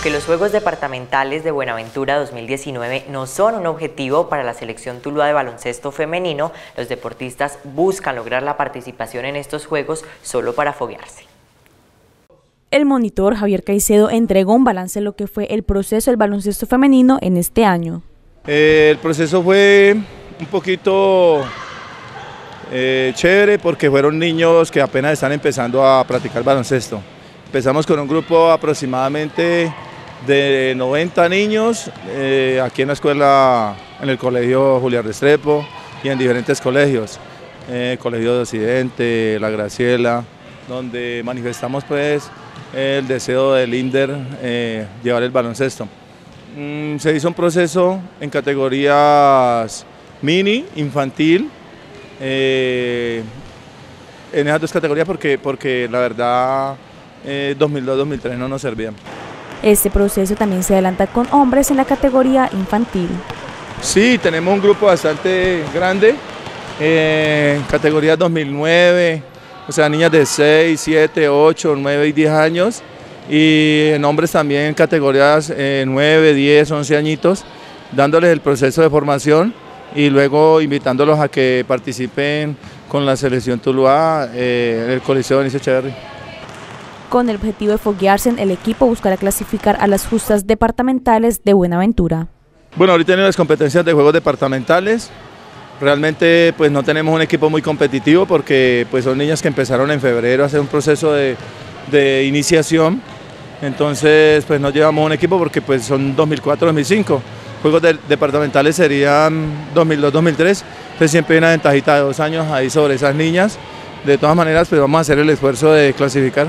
Aunque los Juegos Departamentales de Buenaventura 2019 no son un objetivo para la selección Tuluá de baloncesto femenino, los deportistas buscan lograr la participación en estos Juegos solo para foguearse. El monitor Javier Caicedo entregó un balance de lo que fue el proceso del baloncesto femenino en este año. Eh, el proceso fue un poquito eh, chévere porque fueron niños que apenas están empezando a practicar baloncesto. Empezamos con un grupo aproximadamente de 90 niños eh, aquí en la escuela, en el colegio Julián Restrepo y en diferentes colegios, eh, Colegio de Occidente, La Graciela, donde manifestamos pues el deseo del INDER eh, llevar el baloncesto. Mm, se hizo un proceso en categorías mini, infantil, en esas dos categorías porque, porque la verdad 2002-2003 eh, no nos servían. Este proceso también se adelanta con hombres en la categoría infantil. Sí, tenemos un grupo bastante grande, eh, categoría 2009, o sea, niñas de 6, 7, 8, 9 y 10 años, y en hombres también en categorías 9, 10, 11 añitos, dándoles el proceso de formación y luego invitándolos a que participen con la selección Tuluá eh, en el Coliseo Benicio Echeverry. Con el objetivo de foguearse, el equipo buscará clasificar a las justas departamentales de Buenaventura. Bueno, ahorita tenemos las competencias de juegos departamentales. Realmente pues no tenemos un equipo muy competitivo porque pues son niñas que empezaron en febrero a hacer un proceso de, iniciación. Entonces pues no llevamos un equipo porque pues son 2004-2005. Juegos departamentales serían 2002-2003. Entonces siempre hay una ventajita de dos años ahí sobre esas niñas. De todas maneras pues vamos a hacer el esfuerzo de clasificar.